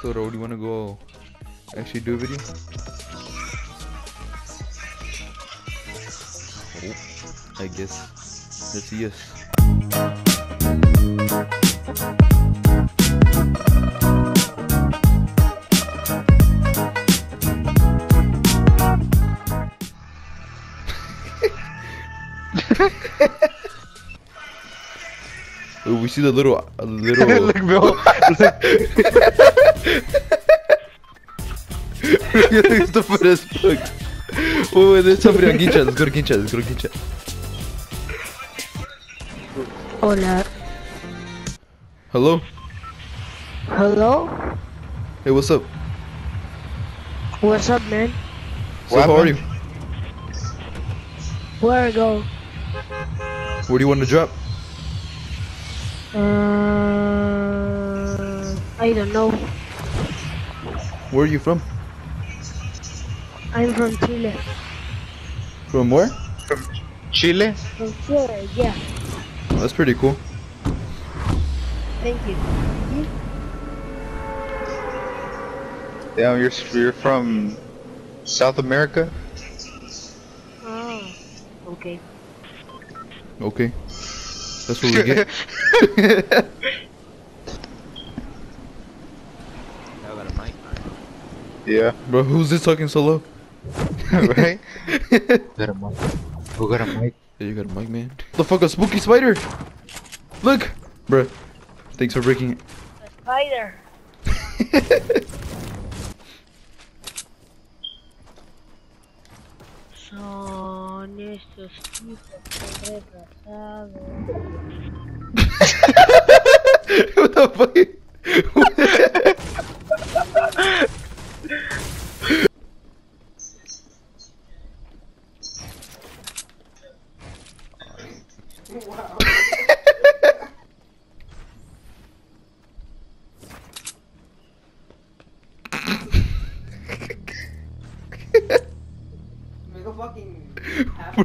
So, do you want to go actually do a video? I guess. Let's see yes. We see the little, uh, little. Look, Bill. Look stupid as fuck. Wait, wait, there's somebody on Gincha. Let's go to Gincha. Let's go to Gincha. Hola. Hello? Hello? Hey, what's up? What's up, man? So, What how are you? Where I go? Where do you want to drop? Uh, I don't know. Where are you from? I'm from Chile. From where? From Chile? From Chile, yeah. Oh, that's pretty cool. Thank you. Damn, you're you're from South America? Oh, okay. Okay. That's what we get. yeah, Bro, who's this talking so low? right? got a mic. Who got a mic? Yeah, you got a mic, man. The fuck, a spooky spider! Look! Bro, Thanks for breaking it. A spider. Son estos tipos retrasados. what the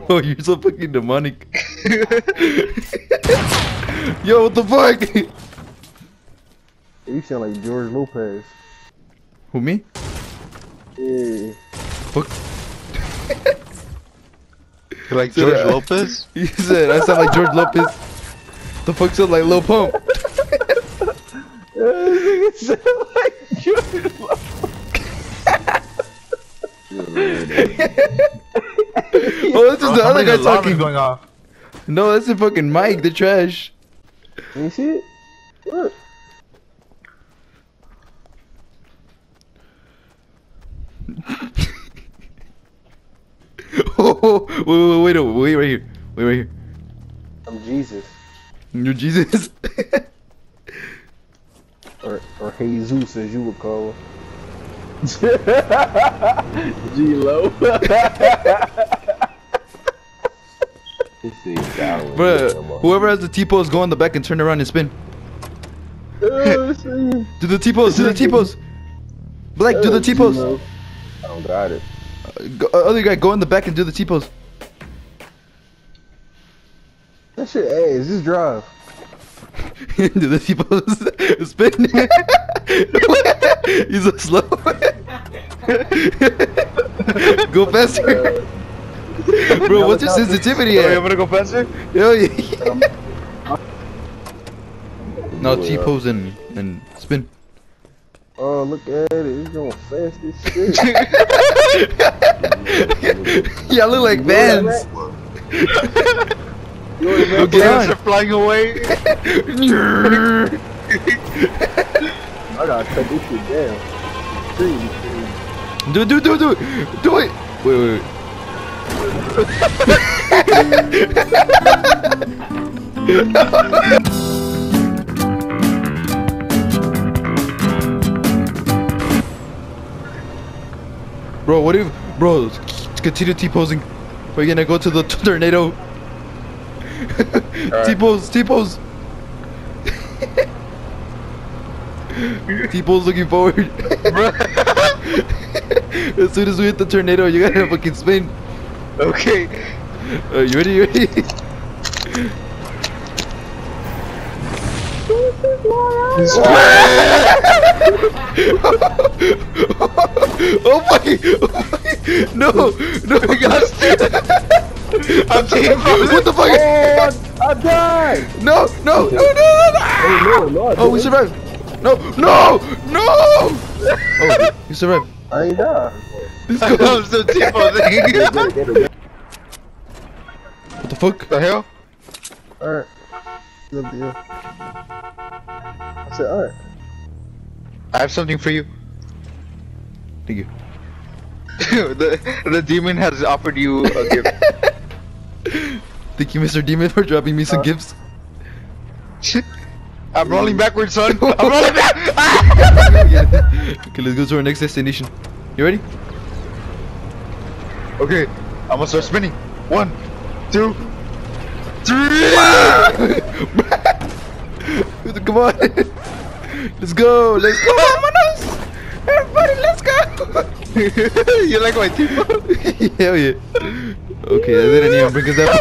Bro, you're so fucking demonic. Yo, what the fuck? You sound like George Lopez. Who, me? Yeah. Fuck. You like George Lopez? He said, I sound like George Lopez. The fuck sound like Lil Pump? You sound like George Oh, this is the other guy talking. going off. No, that's the fucking mic. The trash. You see it? Look. Oh, wait, wait, wait, wait, wait, right here. Wait, right here. I'm Jesus. You're Jesus. Or, or Jesus, as you would call him. G-Lo. Bruh, whoever has the T-pose, go in the back and turn around and spin. Do the T-pose, do the T-pose. Black, do the T-pose. I don't got it. Uh, go, uh, other guy, go in the back and do the T-pose. That shit ass. Just drive. do the T-pose. Spin. He's so slow. go faster. Bro, what's your sensitivity Oh, you at? want to go faster? Hell yeah. no, T-pose and, and spin. Oh, look at it. He's going fast as shit. Y'all look like vans. Go get Birds are flying away. I gotta cut this shit down. Tree, tree. Do do do do do it. Wait wait. wait. bro, what if, bro? Continue T posing. We're gonna go to the tornado. T pose, T pose. T pose looking forward. as soon as we hit the tornado, you gotta fucking spin. Okay. Uh, you ready? You ready? oh my! Oh my. No! No! I'm taking What the fuck? Oh, I died! No! No! No! No! No! no. Oh, no, no, Oh, we survived! No! No! No! Oh, we survived. I ain't died. Let's I'm go. so T-posing. Get it, get it. What the fuck? the hell? Alright. Good deal. I said, alright. I have something for you. Thank you. the the demon has offered you a gift. Thank you, Mr. Demon, for dropping me some gifts. I'm rolling backwards, son. I'm rolling back. Okay, let's go to our next destination. You ready? Okay, I'm gonna start spinning. One, two, three. Come on. Let's go. Let's go. Vámonos. Everybody, let's go. you like my T-pose? Hell yeah. Okay, I didn't even bring us that.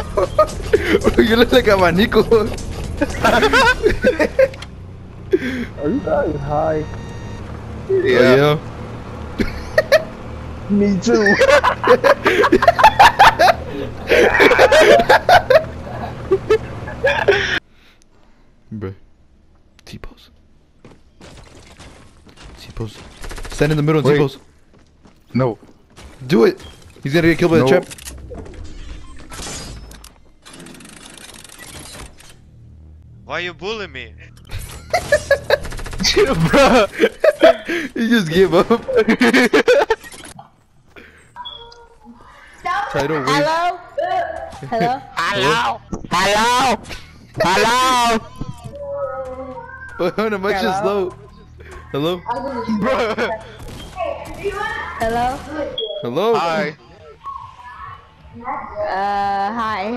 you look like a manico. Are you guys high? Oh, yeah Yeah. Me too. Bruh. T-pose. T-pose. Stand in the middle and Wait. T-pose. No. Do it. He's gonna get killed by the No. trap. Why you bullying me? Bruh. He just gave up. Title win. Hello? Hello? Hello? Hello. Hello. But how much is slow? Hello? Bruh. Hello? Hello? Hi. Uh, hi.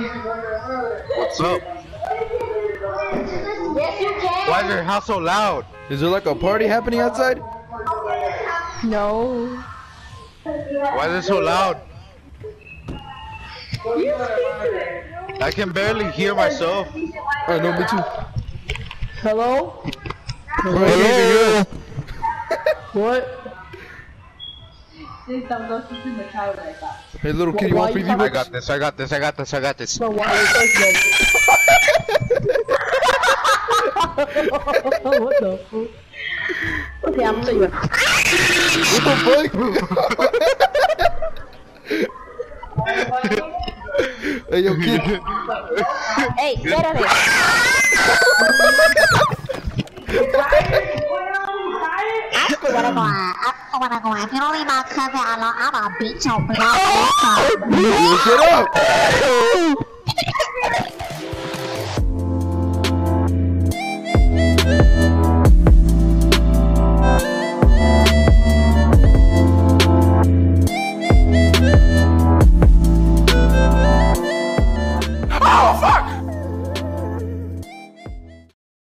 What's up? Why is your house so loud? Is there like a party happening outside? No. Why is it so loud? I can barely hear myself. I know, me too. Hello? Bro, I can't even hear us. What? Hey, little kid, you want free Why you V-Bucks? I got this, I got this, I got this, I got this. So why are you talking What the fuck? Okay, I'm sorry. What the hey, yo, kid. Hey, espérame. I still wanna go out. I still wanna go out. If you don't leave my cousin alone, I'm gonna beat your block. Yo, shut up!